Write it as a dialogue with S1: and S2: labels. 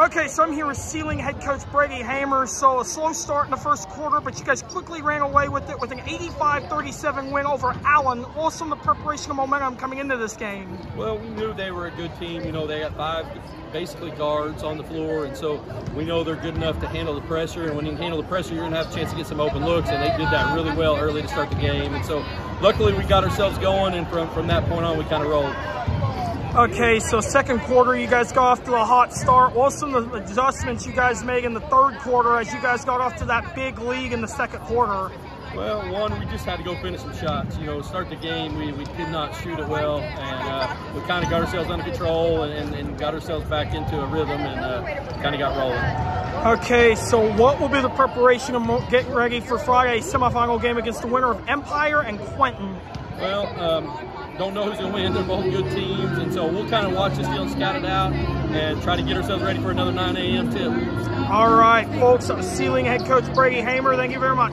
S1: Okay, so I'm here with Seiling head coach Brady Hamar. So a slow start in the first quarter, but you guys quickly ran away with it with an 85-37 win over Allen. Awesome the preparation and momentum coming into this game.
S2: Well, we knew they were a good team. You know, they got five basically guards on the floor, and so we know they're good enough to handle the pressure. And when you handle the pressure, you're going to have a chance to get some open looks, and they did that really well early to start the game. And so luckily we got ourselves going, and from, from that point on, we kind of rolled.
S1: Okay, so second quarter, you guys got off to a hot start. What's some of the adjustments you guys made in the third quarter as you guys got off to that big lead in the second quarter?
S2: Well, one, we just had to go finish some shots. You know, start the game, we, we did not shoot it well, and uh, we kind of got ourselves under control and, and, got ourselves back into a rhythm and uh, kind of got rolling.
S1: Okay, so what will be the preparation of getting ready for Friday's semifinal game against the winner of Empire and Quinton?
S2: Well, um, don't know who's going to win. They're both good teams, and so we'll kind of watch this deal and scout it out and try to get ourselves ready for another 9 a.m. tip.
S1: All right, folks. Seiling head coach Brady Hamar. Thank you very much.